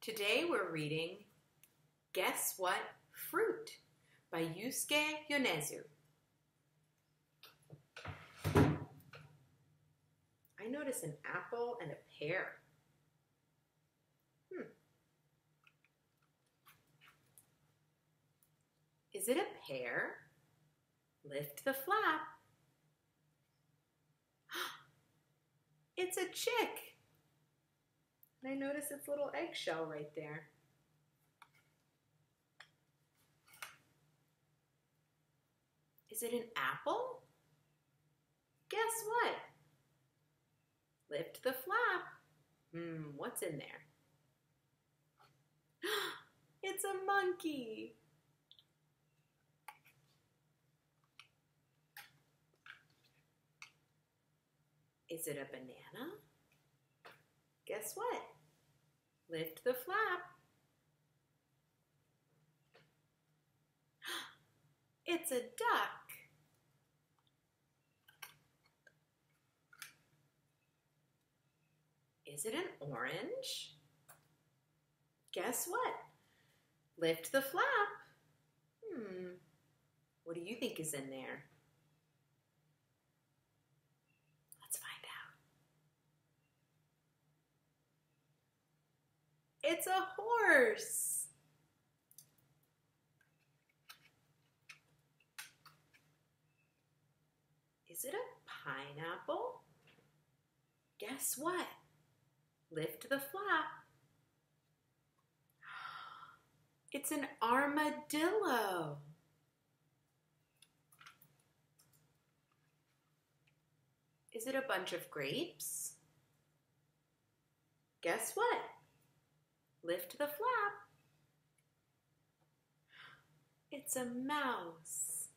Today we're reading Guess What Fruit by Yusuke Yonezu. I notice an apple and a pear. Hmm. Is it a pear? Lift the flap. It's a chick. And I notice its little eggshell right there. Is it an apple? Guess what? Lift the flap. Hmm, what's in there? it's a monkey. Is it a banana? Guess what? Lift the flap. It's a duck. Is it an orange? Guess what? Lift the flap. Hmm. What do you think is in there? It's a horse. Is it a pineapple? Guess what? Lift the flap. It's an armadillo. Is it a bunch of grapes? Guess what? Lift the flap. It's a mouse.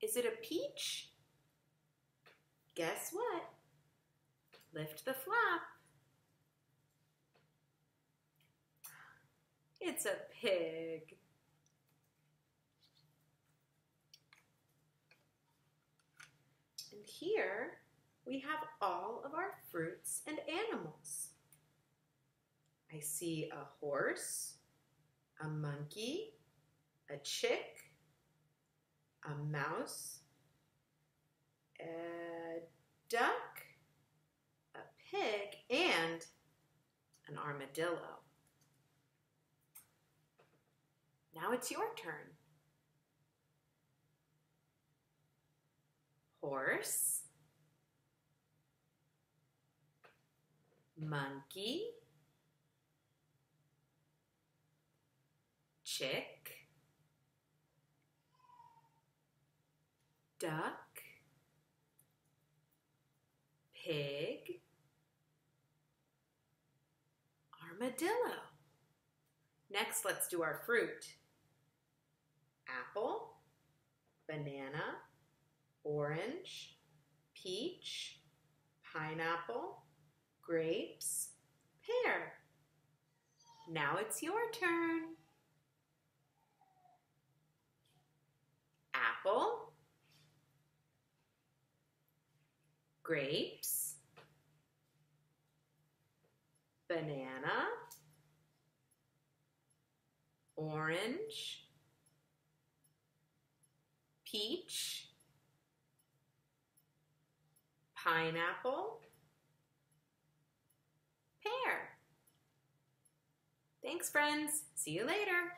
Is it a peach? Guess what? Lift the flap. It's a pig. And here we have all of our fruits and animals. I see a horse, a monkey, a chick, a mouse, a duck, a pig, and an armadillo. Now it's your turn. Horse, monkey, chick, duck, pig, armadillo. Next, let's do our fruit. Apple, banana, orange, peach, pineapple, grapes, pear. Now it's your turn. Apple, grapes, banana, orange, peach, pineapple, pear. Thanks, friends. See you later.